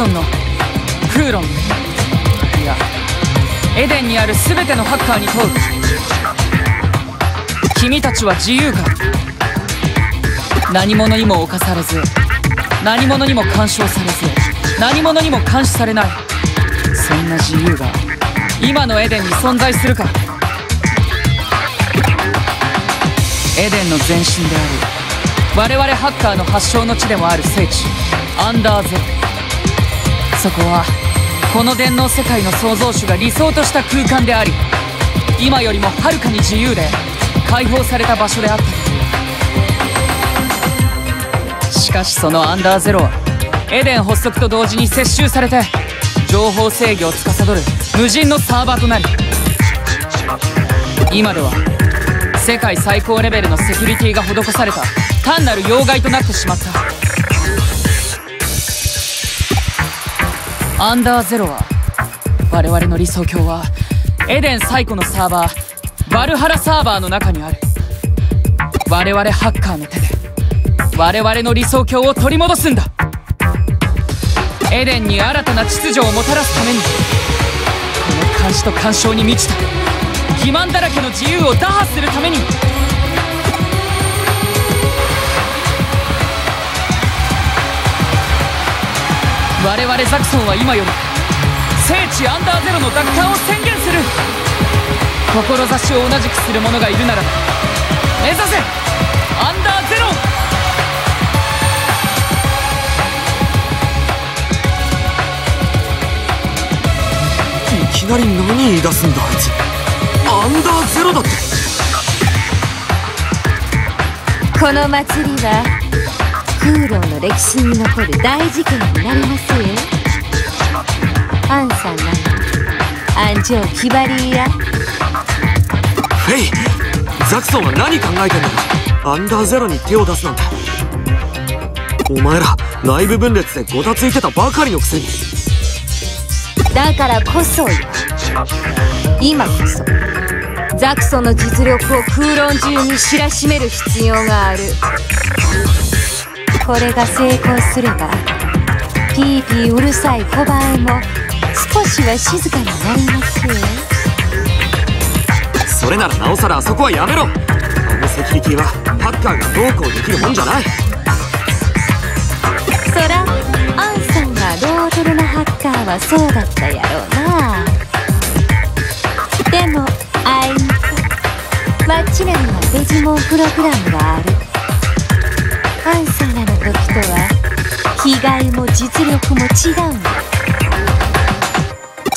ソンのクーロンいや。エデンにある全てのハッカーに問う。君たちは自由か何者にも侵されず。何者にも干渉されず。何者にも監視されない。そんな自由が。今のエデンに存在するか。エデンの前身であり我々ハッカーの発祥の地でもある聖地。アンダーゼ。ロそこはこの電脳世界の創造主が理想とした空間であり今よりもはるかに自由で解放された場所であった。しかしそのアンダーゼロはエデン発足と同時に接収されて情報制御を司る無人のサーバーとなり今では世界最高レベルのセキュリティが施された単なる要害となってしまった。アンダーゼロは我々の理想郷はエデン最古のサーバーバルハラサーバーの中にある。我々ハッカーの手で我々の理想郷を取り戻すんだ。エデンに新たな秩序をもたらすためにこの監視と干渉に満ちた欺瞞だらけの自由を打破するために我々ザクソンは今より聖地アンダーゼロの奪還を宣言する。志を同じくする者がいるならば目指せアンダーゼロ。いきなり何言い出すんだあいつ。アンダーゼロだって。この祭りは空論の歴史に残る大事件になりますよ。アンさんなの。安城キバリーや。フェイザクソンは何考えてんだアンダーゼロに手を出すなんて。お前ら内部分裂でごたついてたばかりのくせに。だからこそよ。今こそザクソンの実力を空論中に知らしめる必要があるこれが成功すればピーピーうるさいコバエも少しは静かになりますよ。それならなおさらあそこはやめろ。あのセキュリティはハッカーがどうこうできるもんじゃない。そらアンさんがロードルのハッカーはそうだったやろうな。でもあいにくマッチ内にはデジモンプログラムがあるらの時とは被害も実力も違う。んだ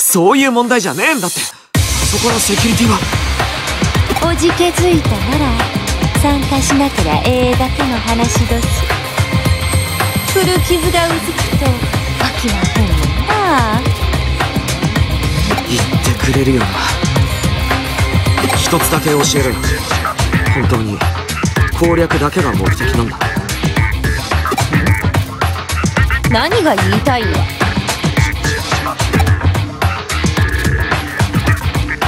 そういう問題じゃねえんだって。あそこのセキュリティは。おじけづいたなら参加しなきゃええだけの話どす。古傷がうずくと飽きまへんもんな。言ってくれるよな。一つだけ教えろよ本当に攻略だけが目的なんだ何が言いたいわ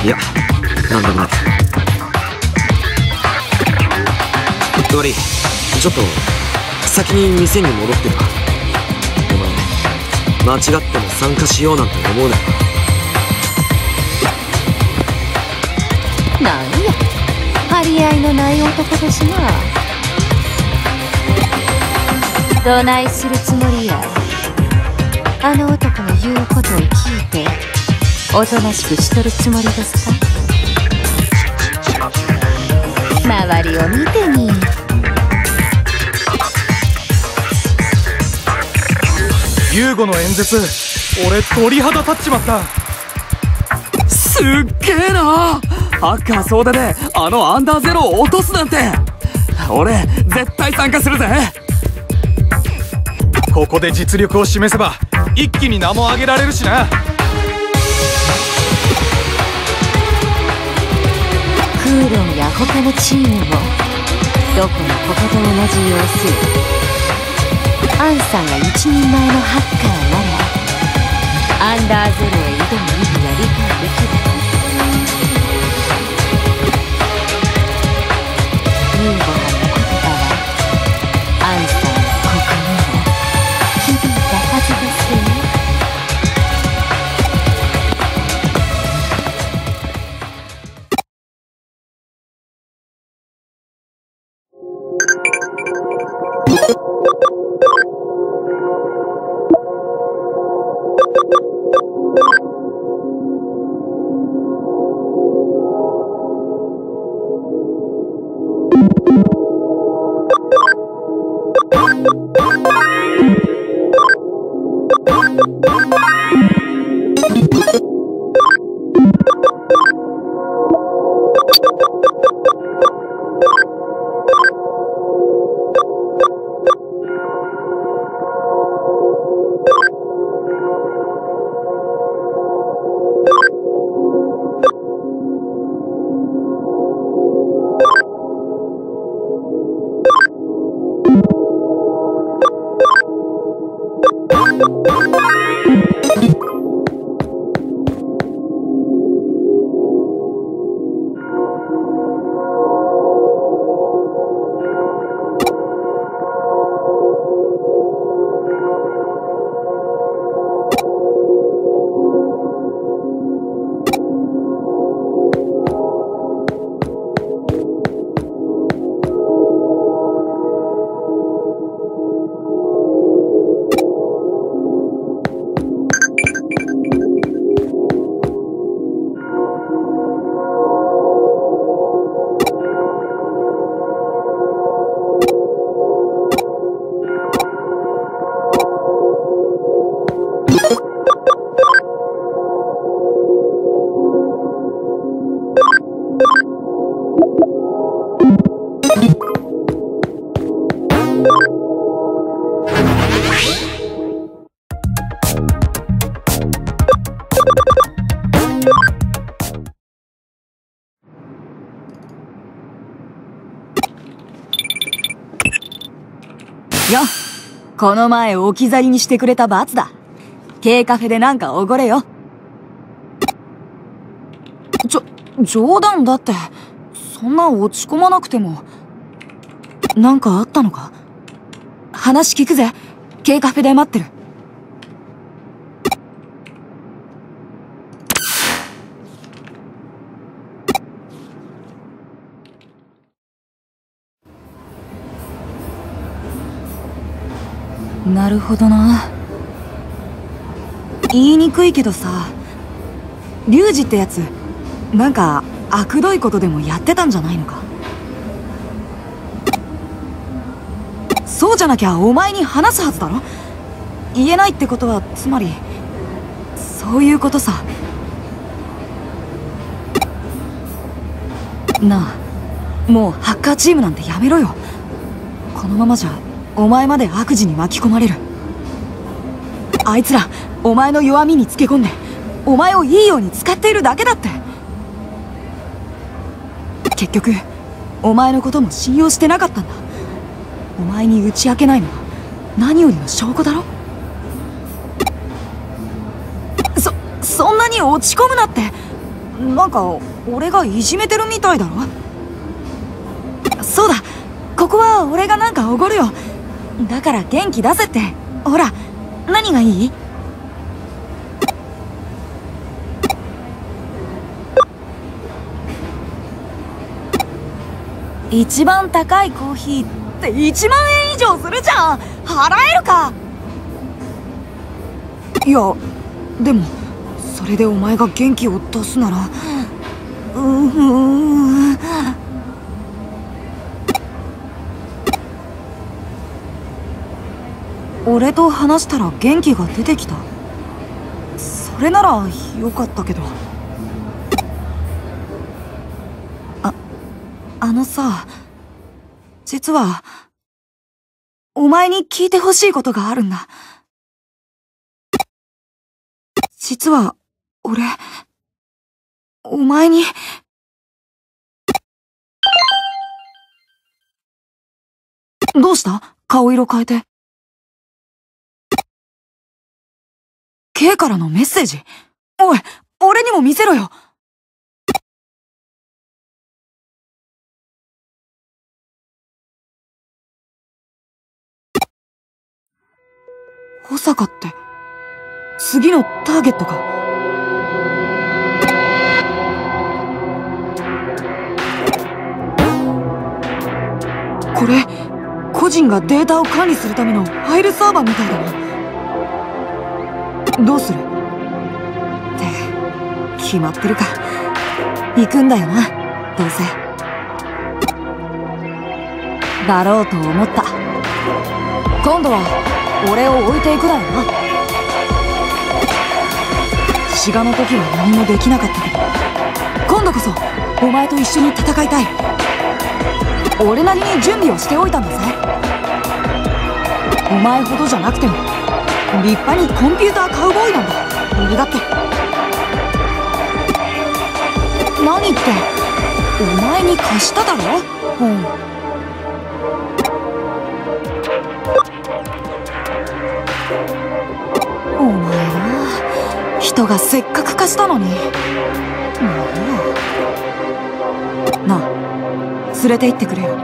いやなんでもない。ドリーちょっと先に店に戻ってるわお前間違っても参加しようなんて思うな。よなんや。張り合いのない男ですなどないするつもりや。あの男の言うことを聞いておとなしくしとるつもりですか？周りを見てみユーゴの演説俺鳥肌立っちまった。すっげえな。ハッカー総出であのアンダーゼロを落とすなんて。俺絶対参加するぜ。ここで実力を示せば一気に名も上げられるしな。クーロンや他のチームもどこもここと同じ様子。アンさんが一人前のハッカーならアンダーゼロへ挑む意味が理解できる。この前置き去りにしてくれた罰だ。K カフェでなんかおごれよ。ちょ冗談だって。そんな落ち込まなくても。なんかあったのか？話聞くぜ。K カフェで待ってる。なるほどな。言いにくいけどさリュウジってやつなんか悪どいことでもやってたんじゃないのか？そうじゃなきゃお前に話すはずだろ？言えないってことはつまりそういうことさ。なあもうハッカーチームなんてやめろよ。このままじゃお前まで悪事に巻き込まれる。あいつらお前の弱みにつけ込んでお前をいいように使っているだけだって。結局お前のことも信用してなかったんだ。お前に打ち明けないのは何よりの証拠だろ。そそんなに落ち込むなって。なんか俺がいじめてるみたいだろ。そうだここは俺がなんかおごるよ。だから元気出せって。ほら何がいい？一番高いコーヒーって1万円以上するじゃん。払えるか？いやでもそれでお前が元気を出すなら。うん。俺と話したら元気が出てきた。それならよかったけど。ああのさ実はお前に聞いてほしいことがあるんだ。実は俺お前に。どうした？顔色変えて。K からのメッセージ。おい、俺にも見せろよ。保坂って、次のターゲットかこれ、個人がデータを管理するためのファイルサーバーみたいだなどうする？って決まってるか。行くんだよなどうせ。だろうと思った。今度は俺を置いていくだよな。志賀の時は何もできなかったけど。今度こそお前と一緒に戦いたい。俺なりに準備をしておいたんだぜ。お前ほどじゃなくても立派にコンピューターカウボーイなんだ。俺だって。何ってお前に貸しただろ？本お前は人がせっかく貸したのに。なあ。連れて行ってくれよ。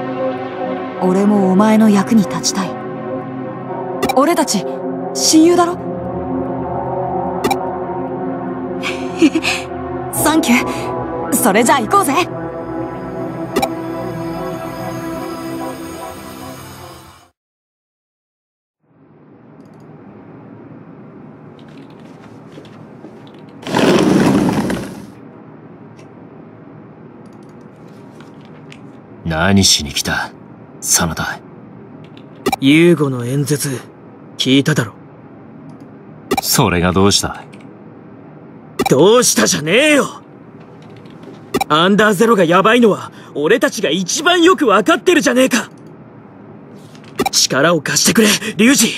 俺もお前の役に立ちたい。俺たち親友だろ？サンキューそれじゃあ行こうぜ。何しに来た？真田。ユーゴの演説聞いただろそれがどうした？どうしたじゃねえよ。アンダーゼロがヤバいのは俺たちが一番よくわかってるじゃねえか。力を貸してくれリュウジ。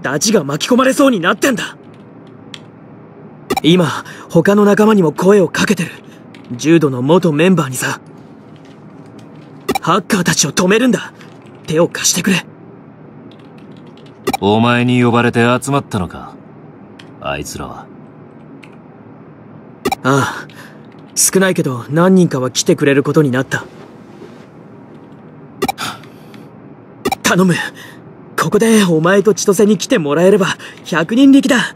ダチが巻き込まれそうになってんだ。今他の仲間にも声をかけてる。重度の元メンバーにさ。ハッカーたちを止めるんだ。手を貸してくれ。お前に呼ばれて集まったのか？あいつらは。ああ少ないけど何人かは来てくれることになった。頼む。ここでお前と千歳に来てもらえれば100人力だ。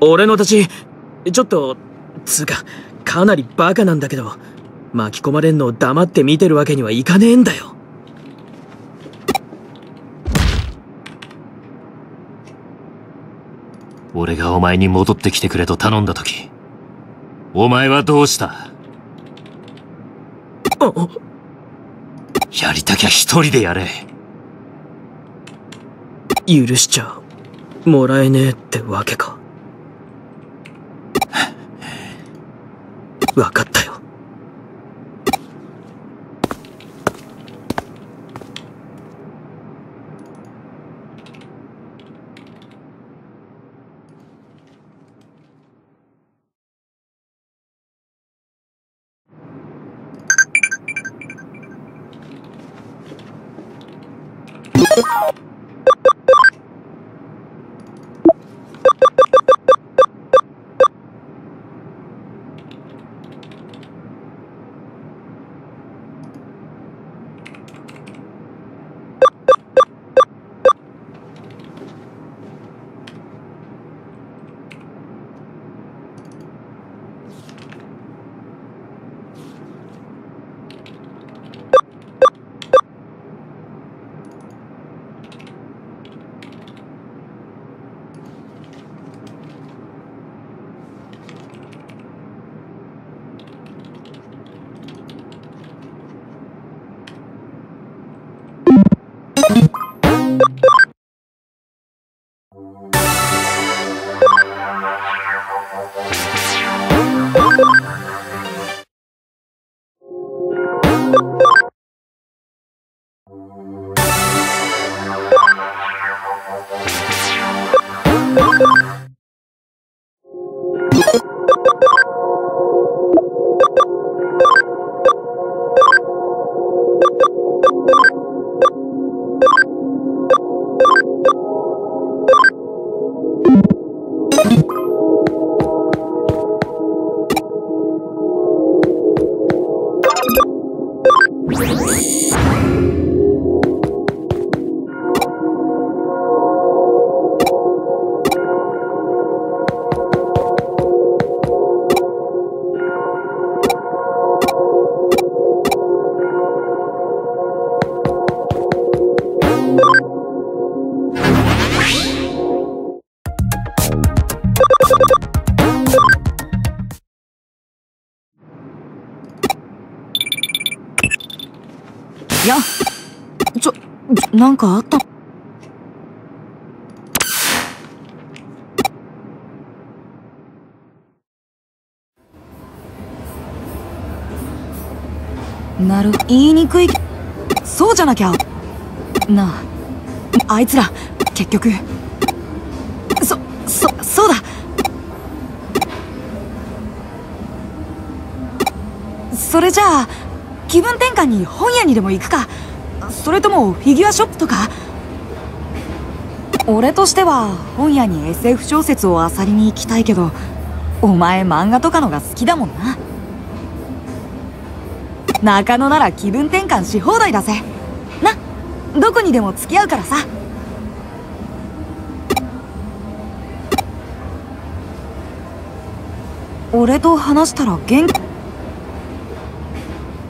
俺のたちちょっとつうかかなりバカなんだけど巻き込まれんのを黙って見てるわけにはいかねえんだよ。俺がお前に戻ってきてくれと頼んだ時、お前はどうした？やりたきゃ一人でやれ。許しちゃもらえねえってわけか。わかったなんかあった。なる言いにくい。そうじゃなきゃ。なああいつら結局。そそそうだ。それじゃあ気分転換に本屋にでも行くか。それともフィギュアショップとか？俺としては本屋に SF 小説を漁りに行きたいけどお前漫画とかのが好きだもんな。中野なら気分転換し放題だぜ。などこにでも付き合うからさ。俺と話したら元気？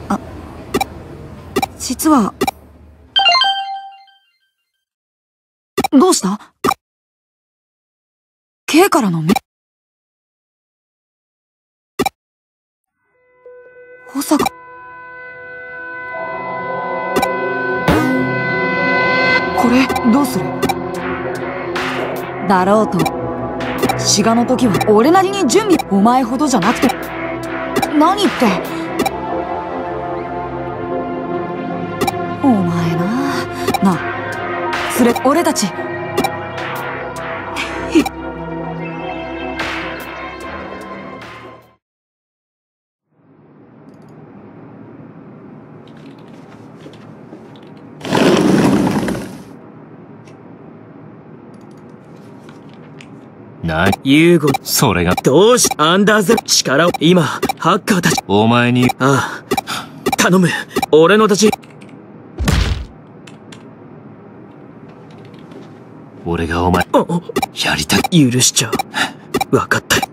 あ実はどうした ?K からのメ保坂これどうする？だろうと。志賀の時は俺なりに準備お前ほどじゃなくて。何って？お前な。れ俺たち。な、ユーゴ、それが、どうし、アンダーゼロ、力を、今、ハッカーたち、お前に、ああ、頼む、俺のたち、俺がお前、やりたい。許しちゃう。わかった。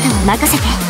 たを任せて。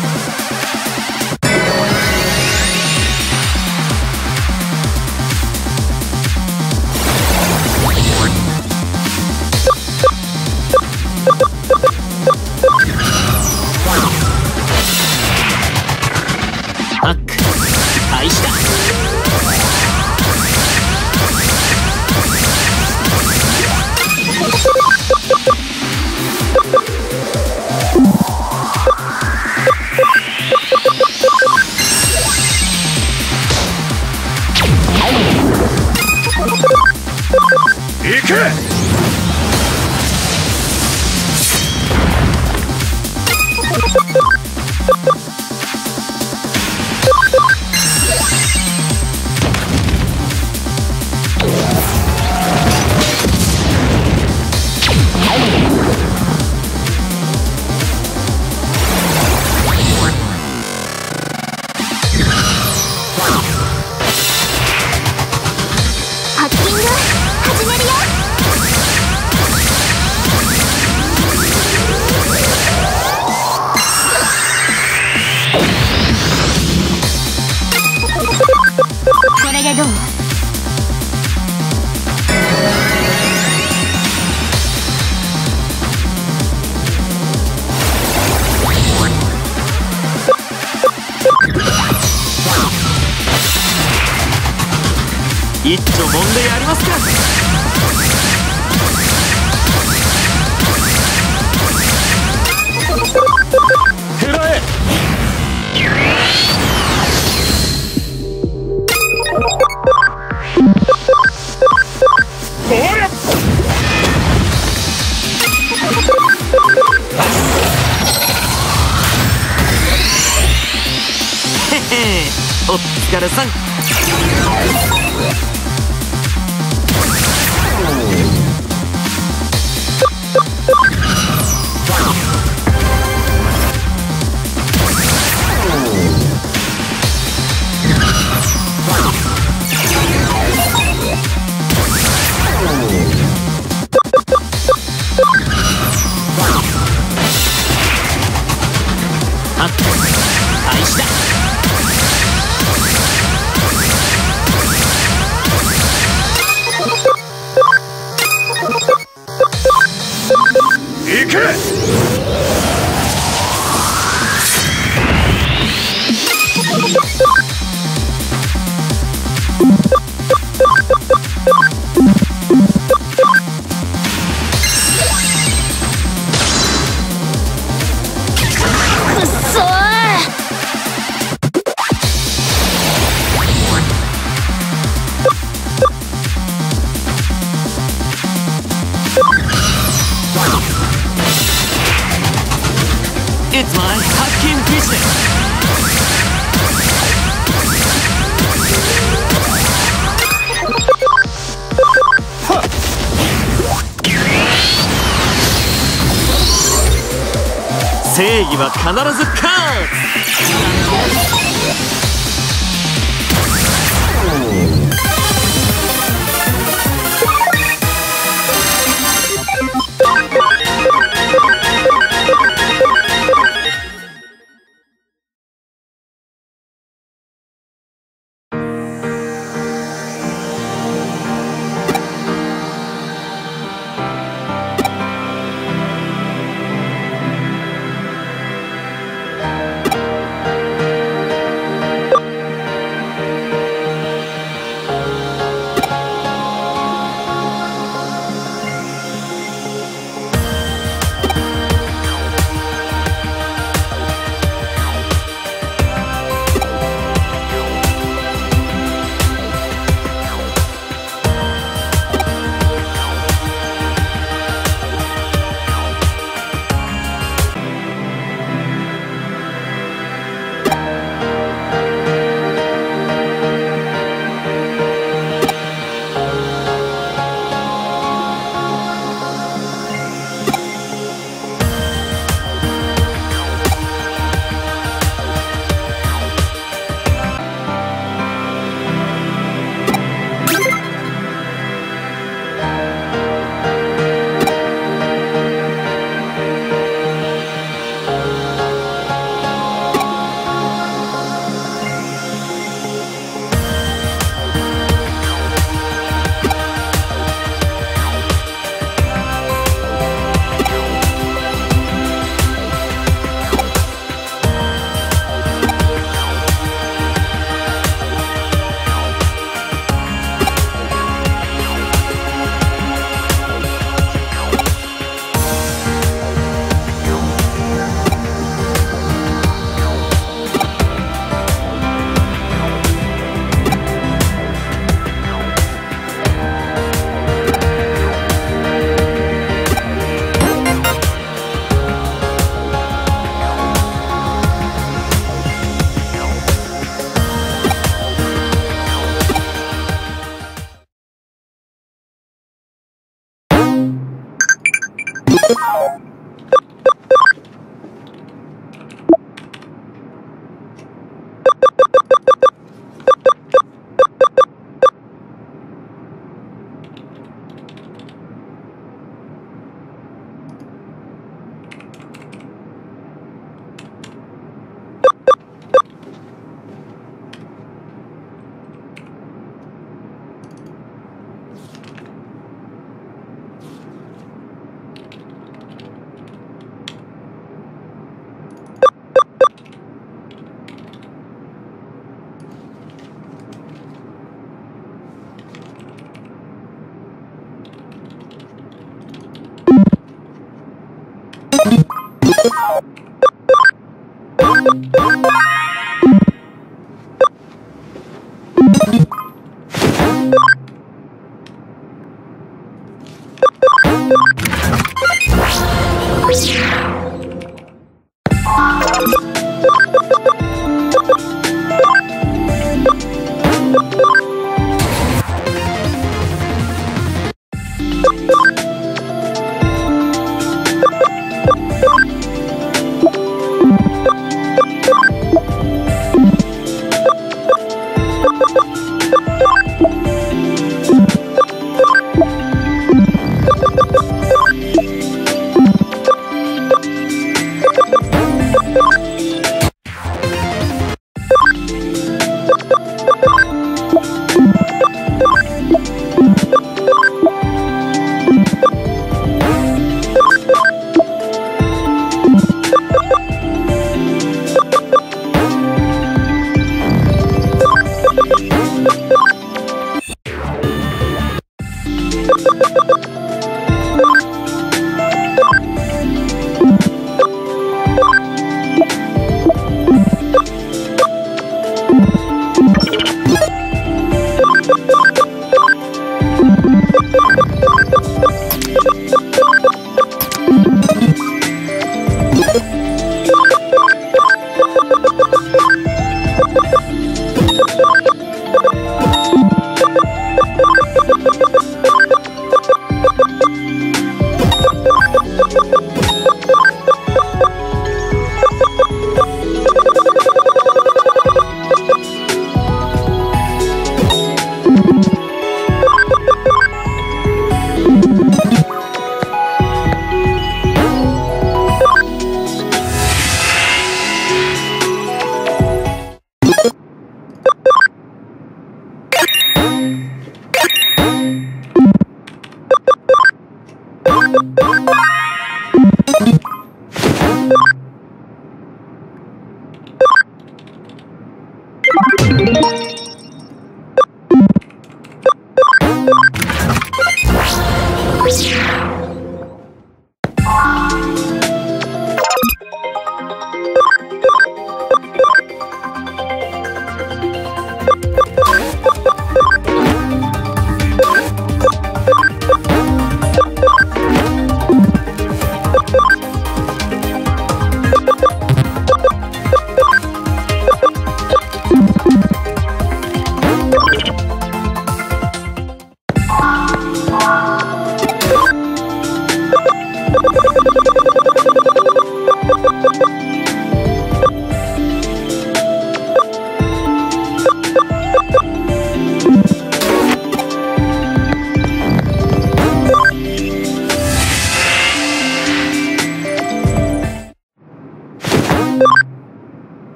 お疲れさん。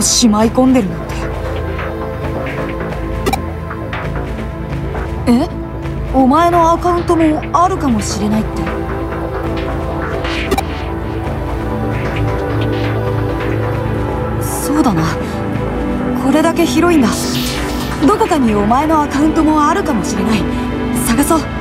をしまい込んでるなんて。え？お前のアカウントもあるかもしれないって。そうだな。これだけ広いんだ。どこかにお前のアカウントもあるかもしれない。探そう。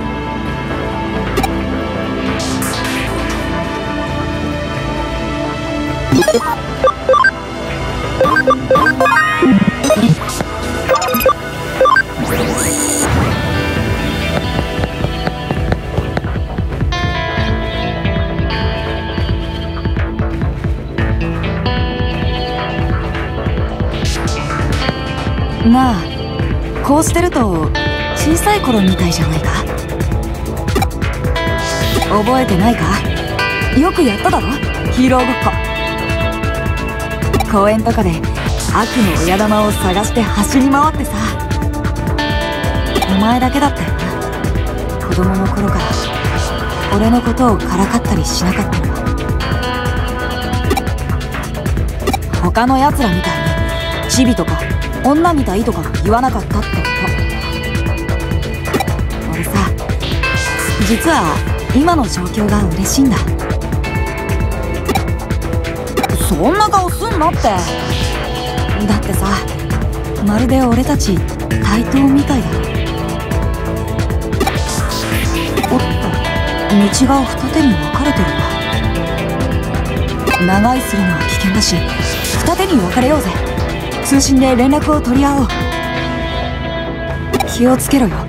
うしてると小さい頃みたいじゃないか？覚えてないか？よくやっただろ？ヒーローごっこ。公園とかで悪の親玉を探して走り回ってさ。お前だけだったよな。子供の頃から。俺のことをからかったりしなかったの。他の奴らみたいにチビとか女みたいとか言わなかったって。実は今の状況が嬉しいんだ。そんな顔すんなって。だってさまるで俺たち対等みたいだ。おっと道が二手に分かれてるわ。長居するのは危険だし二手に分かれようぜ。通信で連絡を取り合おう。気をつけろよ。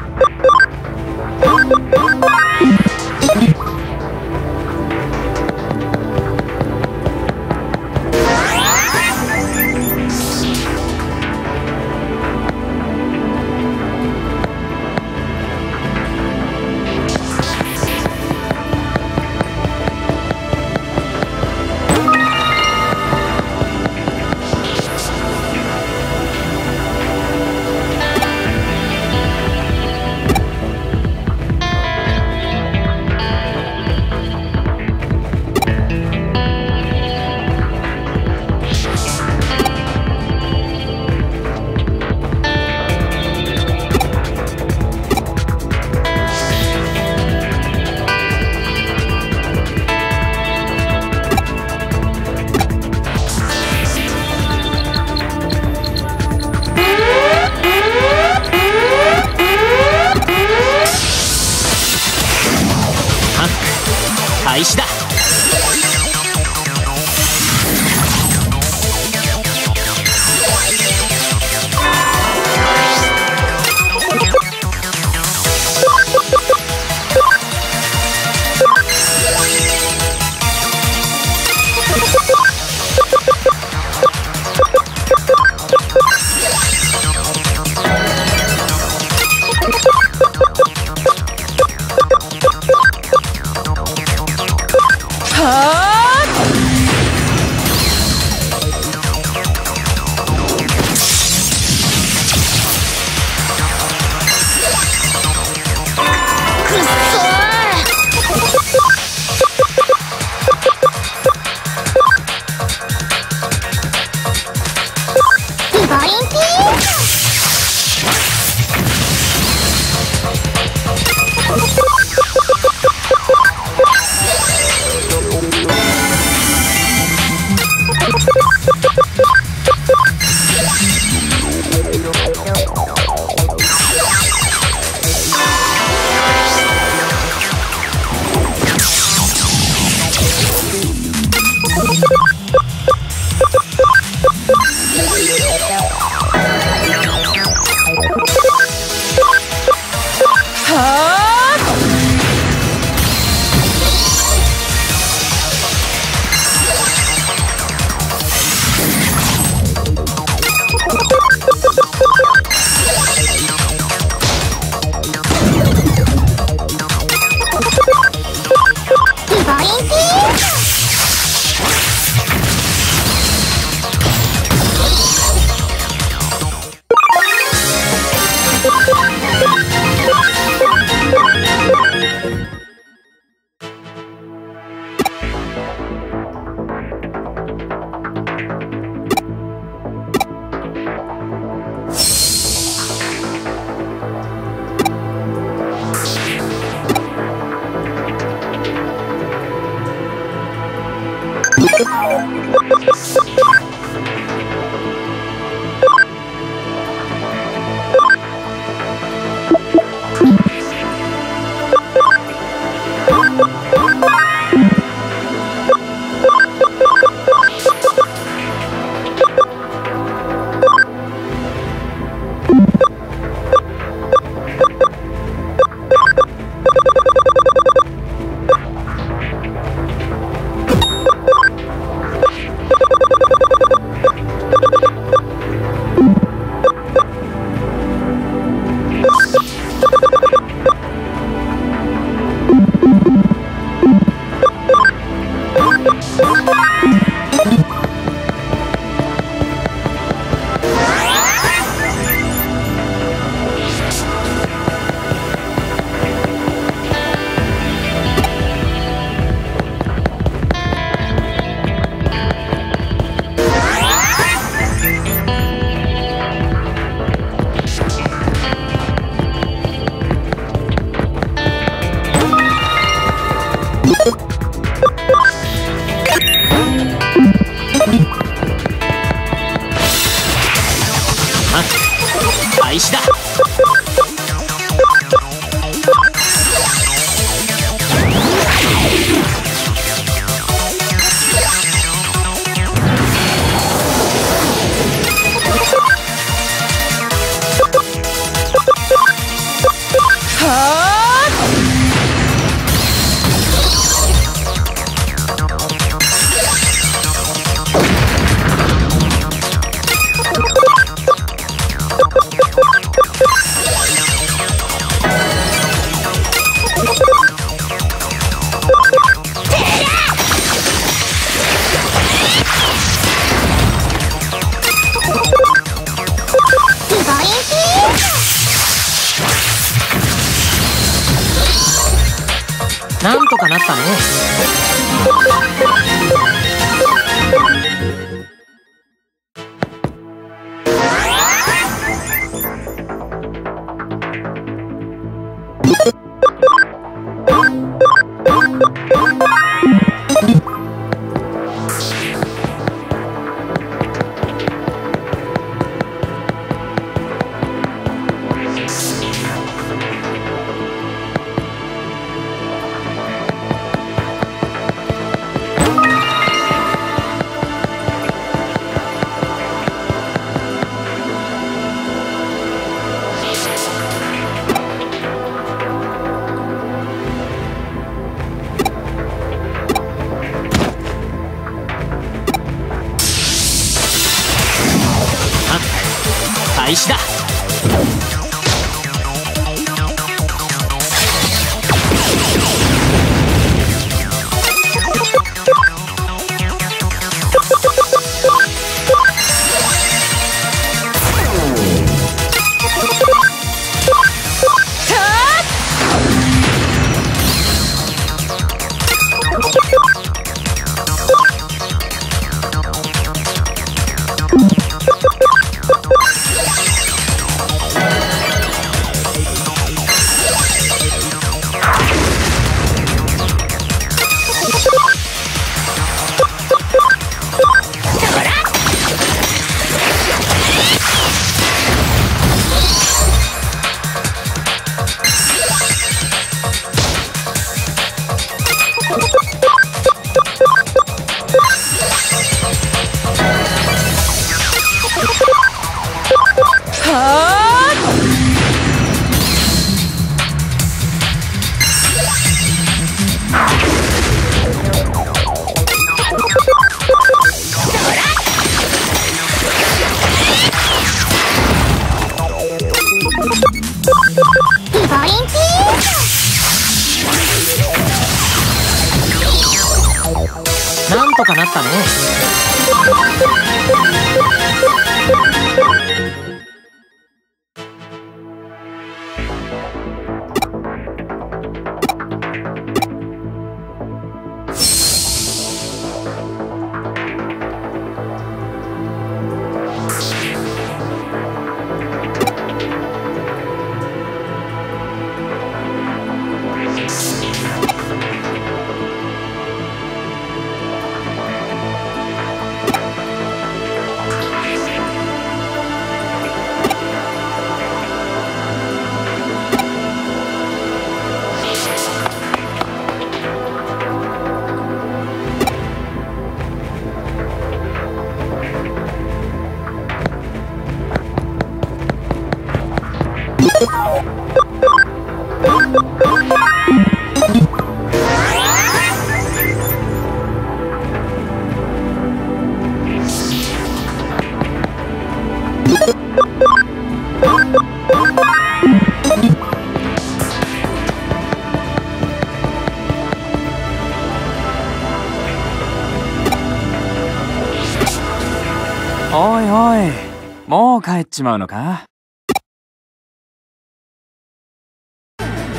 ちまうのか？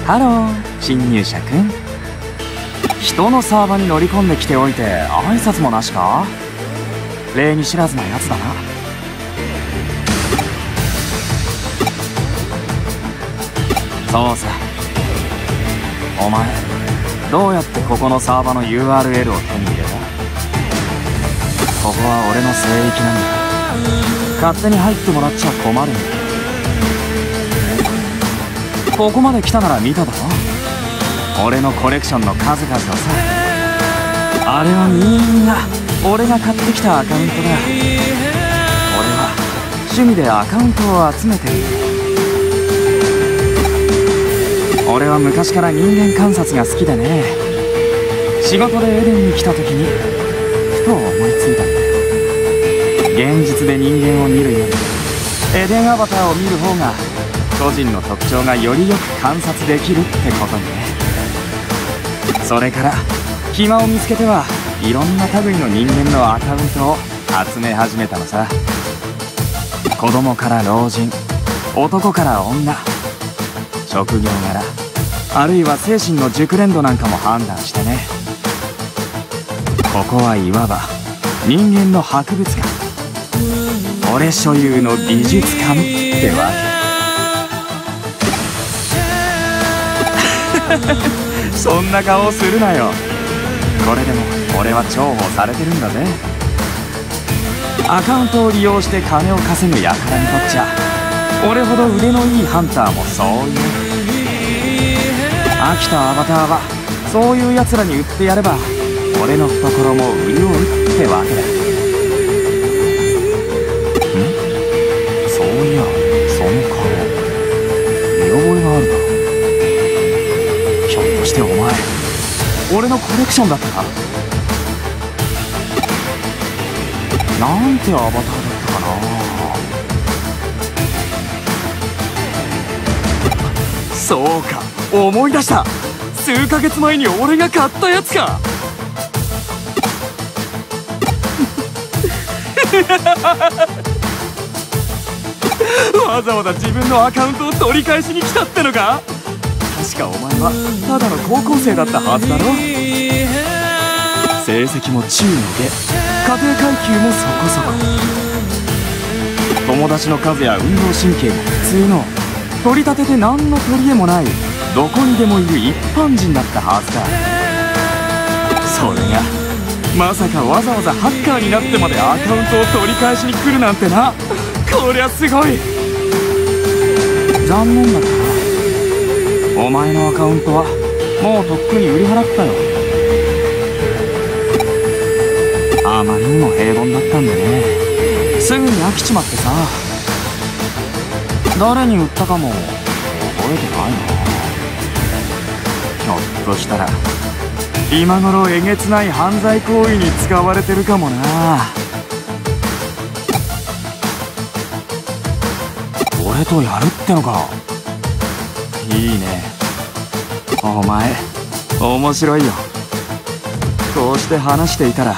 ハロー侵入者くん。人のサーバーに乗り込んできておいて挨拶もなしか？礼儀知らずなやつだな。そうさ。お前どうやってここのサーバーの URL を手に入れた？ここは俺の聖域なんだ。勝手に入ってもらっちゃ困る。ここまで来たなら見ただろ。俺のコレクションの数々をさ。あれはみんな俺が買ってきたアカウントだ。俺は趣味でアカウントを集めている。俺は昔から人間観察が好きでね。仕事でエデンに来た時にふと思いついたんだ。現実で人間を見るよりエデンアバターを見る方が個人の特徴がよりよく観察できるってことにね。それから暇を見つけてはいろんな類の人間のアカウントを集め始めたのさ。子供から老人男から女職業柄あるいは精神の熟練度なんかも判断してね。ここはいわば人間の博物館。俺所有の美術館ってわけそんな顔するなよ。これでも俺は重宝されてるんだぜ。アカウントを利用して金を稼ぐ輩にとっちゃ。俺ほど腕のいいハンターもそういう。飽きたアバターはそういう奴らに売ってやれば俺の懐も潤うってわけだ。覚えがあるなひょっとしてお前俺のコレクションだったか？なんてアバターだったかな？そうか思い出した。数ヶ月前に俺が買ったやつか。わざわざ自分のアカウントを取り返しに来たってのか？確かお前はただの高校生だったはずだろ。成績も中の下家庭階級もそこそこ。友達の数や運動神経も普通の取り立てて何の取り柄もないどこにでもいる一般人だったはずだ。それがまさかわざわざハッカーになってまでアカウントを取り返しに来るなんてな。こりゃすごい。残念だったな。お前のアカウントはもうとっくに売り払ったよ。あまりにも平凡だったんでね。すぐに飽きちまってさ。誰に売ったかも覚えてないな。ひょっとしたら今頃えげつない犯罪行為に使われてるかもな。俺とやるってのかいいねお前面白いよ。こうして話していたら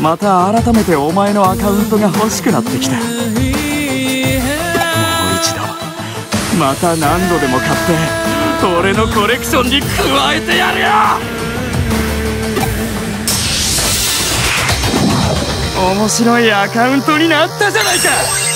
また改めてお前のアカウントが欲しくなってきた。もう一度また何度でも買って俺のコレクションに加えてやるよ。面白いアカウントになったじゃないか。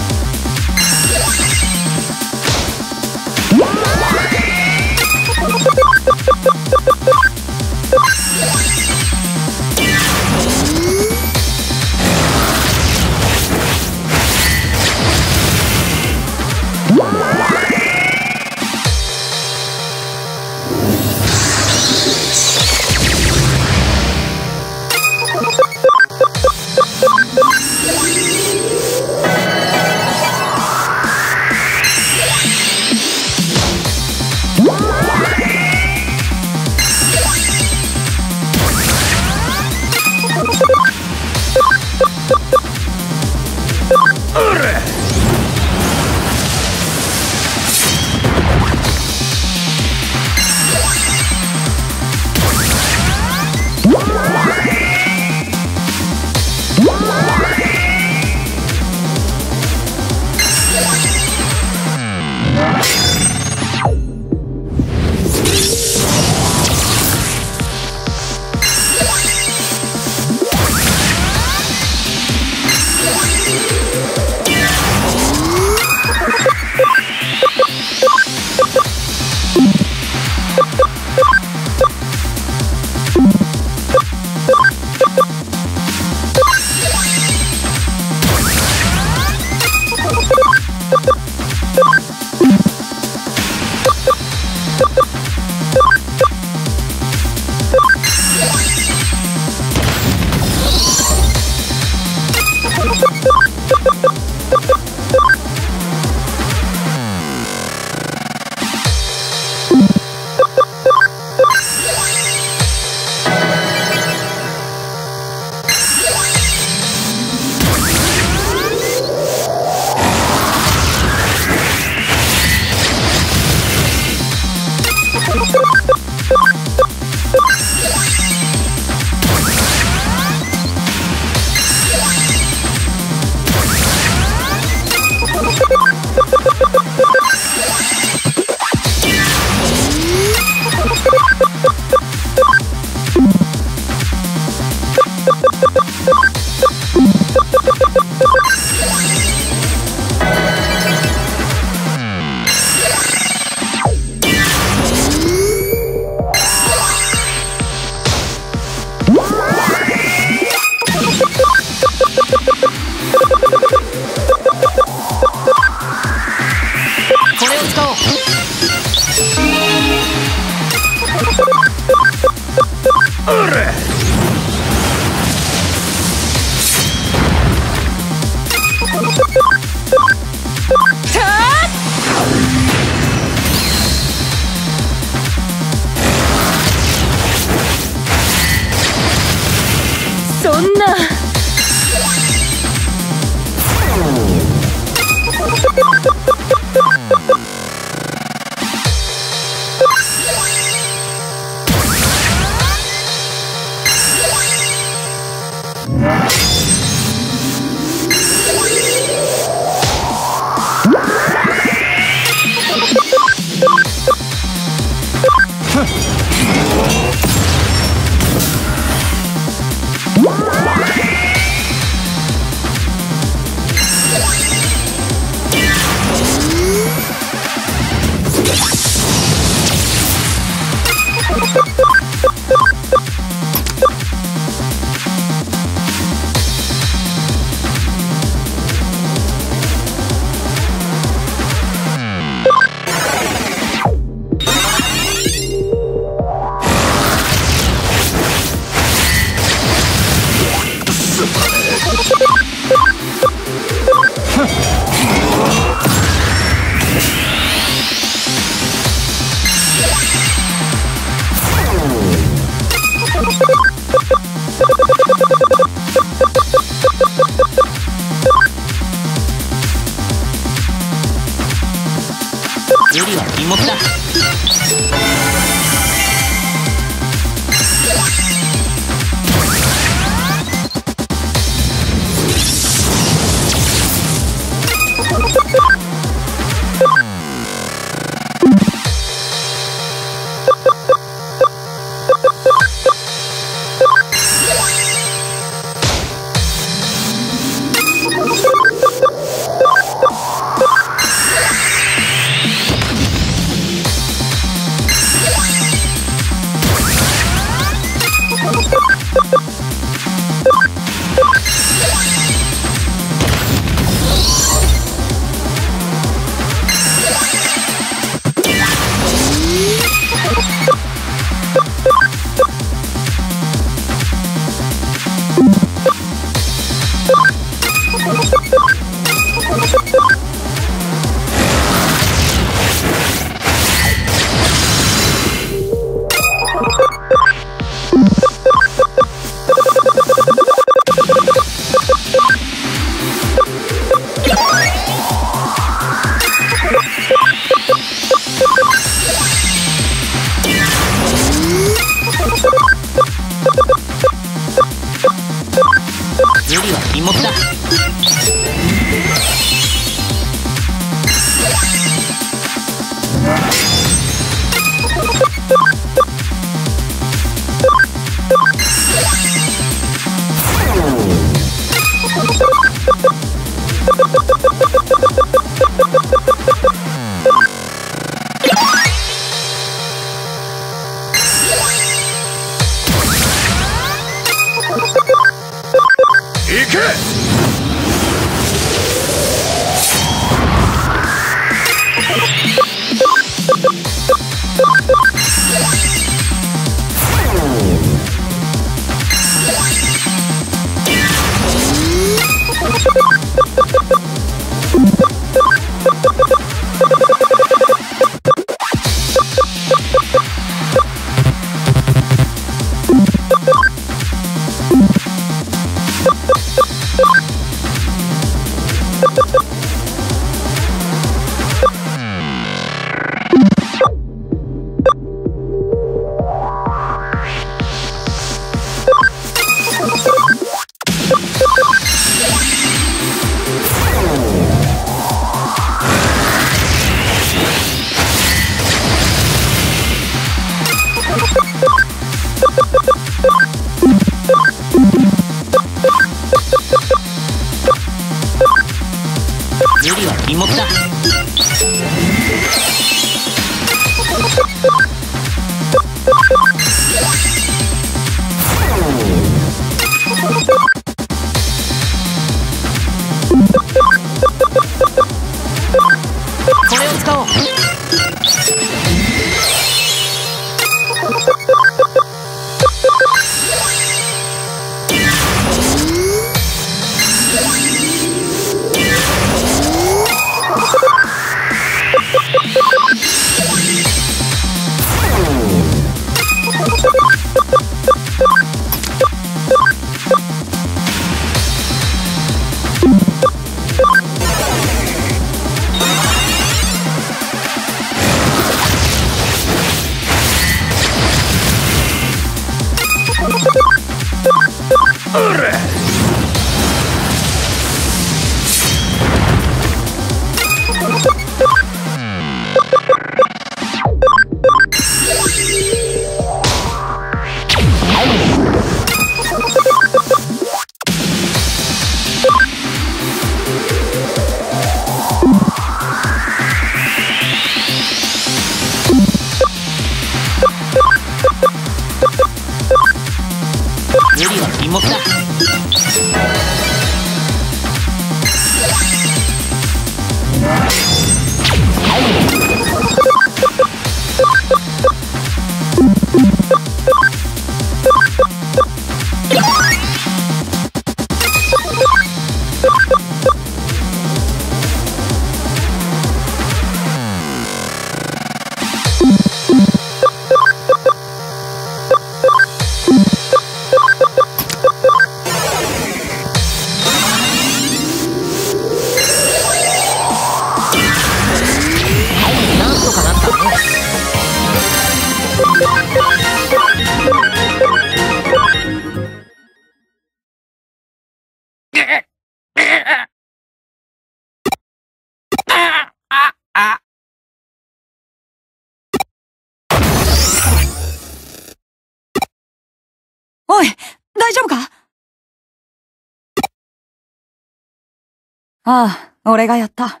ああ、俺がやった。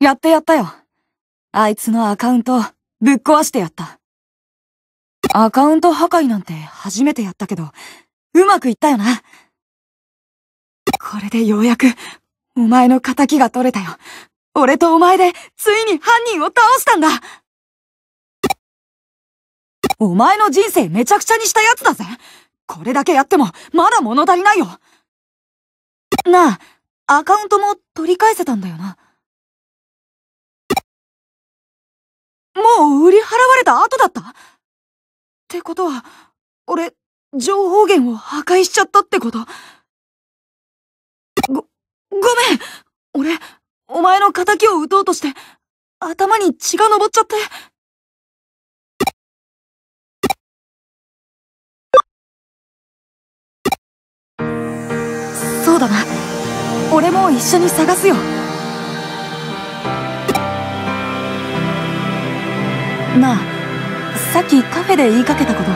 やってやったよ。あいつのアカウント、ぶっ壊してやった。アカウント破壊なんて初めてやったけど、うまくいったよな。これでようやく、お前の仇が取れたよ。俺とお前で、ついに犯人を倒したんだお前の人生めちゃくちゃにしたやつだぜこれだけやっても、まだ物足りないよなあ、アカウントも取り返せたんだよな。もう売り払われた後だった？ってことは、俺、情報源を破壊しちゃったってこと？ご、ごめん俺、お前の仇を撃とうとして、頭に血が昇っちゃって。そうだな。俺も一緒に探すよ。なあ、さっきカフェで言いかけたこと、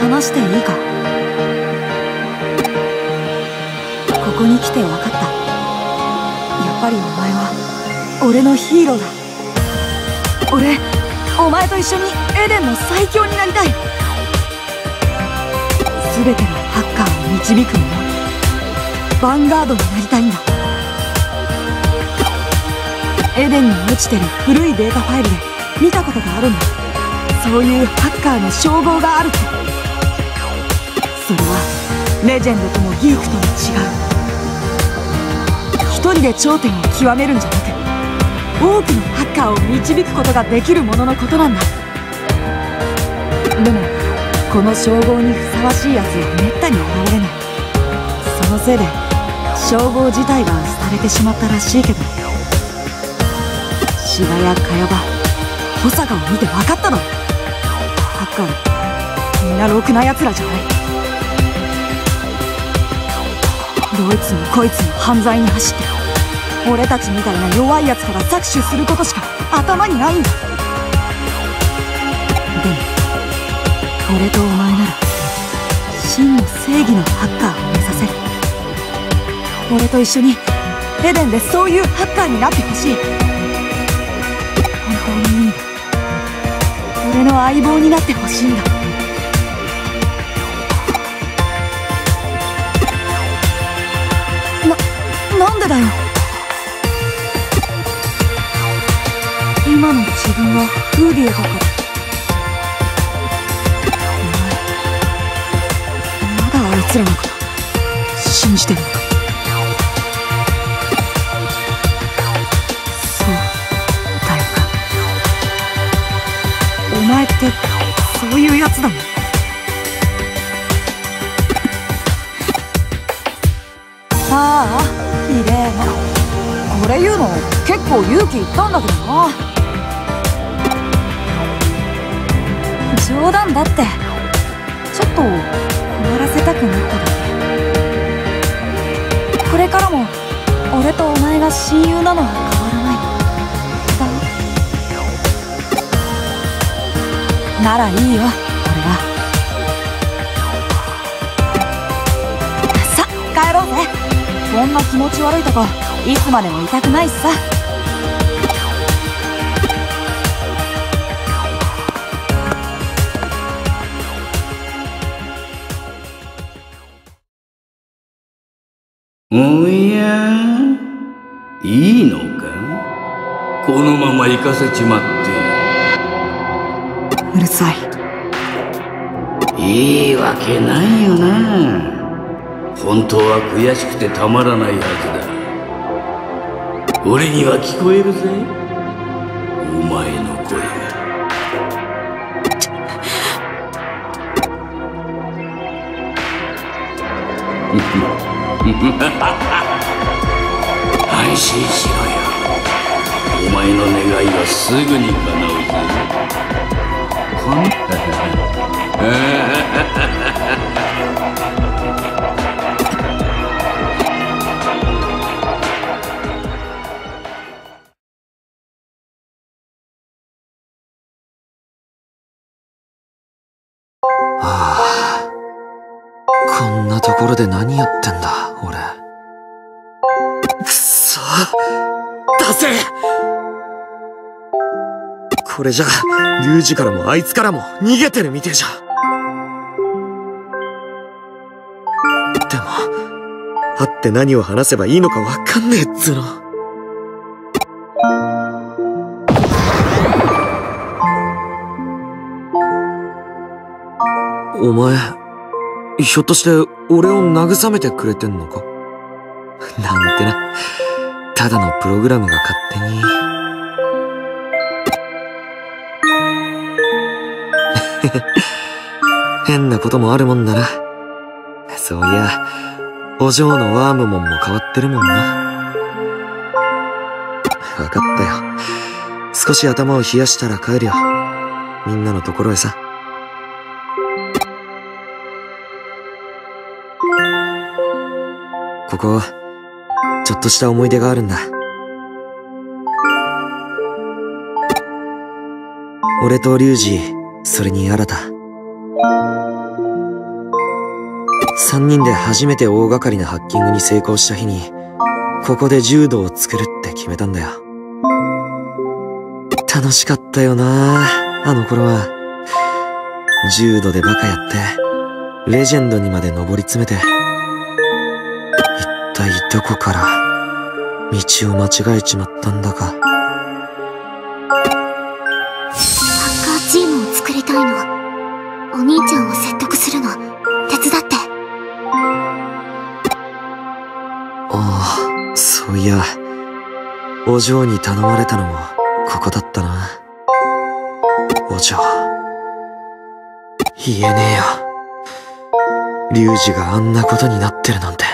話していいか？ここに来て分かった。やっぱりお前は、俺のヒーローだ。俺、お前と一緒にエデンの最強になりたい。すべてのハッカーを導く者。ヴァンガードになりたいんだ。エデンに落ちてる古いデータファイルで見たことがあるんだ。そういうハッカーの称号があるって。それは、レジェンドともギークとも違う。一人で頂点を極めるんじゃなく多くのハッカーを導くことができるもののことなんだでもこの称号にふさわしいやつはめったに現れないそのせいで称号自体が廃れてしまったらしいけど芝や茅場保坂を見て分かったろハッカーみんなろくな奴らじゃない。どいつもこいつも犯罪に走って俺たちみたいな弱い奴から搾取することしか頭にないんだ。でも俺とお前なら真の正義のハッカーを目指せる。俺と一緒にエデンでそういうハッカーになってほしい。本当にいい俺の相棒になってほしいんだ。な、なんでだよ。今の自分はフーディエだからお前まだあいつらのこと。構勇気いったんだけどな。冗談だって。ちょっと困らせたくなっただけ。これからも俺とお前が親友なのは変わらない。だ。ろならいいよ俺は。さ帰ろうぜ。こんな気持ち悪いとこいつまでもいたくないしさ。行かせちまっうるさい。ていいわけないよな。本当は悔しくてたまらないはずだ。俺には聞こえるぜ。お前の声が。安心しろよお前の願いはすぐに叶う。ぜこんああ。こんなところで何やってんだ俺。くっそ。出せ。これじゃ、リュウジからもあいつからも逃げてるみてえじゃ。でも、会って何を話せばいいのかわかんねえっつうの。お前、ひょっとして俺を慰めてくれてんのか？なんてな。ただのプログラムが勝手に。変なこともあるもんだな。そういや、お嬢のワームモンも変わってるもんな。わかったよ。少し頭を冷やしたら帰るよ。みんなのところへさ。ここ、ちょっとした思い出があるんだ。俺とリュウジ、それに新た。三人で初めて大掛かりなハッキングに成功した日に、ここで柔道を作るって決めたんだよ。楽しかったよなあの頃は。柔道でバカやって、レジェンドにまで上り詰めて、一体どこから道を間違えちまったんだか。お兄ちゃんを説得するの。手伝って。ああ、そういや、お嬢に頼まれたのもここだったな。お嬢。言えねえよ。龍二があんなことになってるなんて。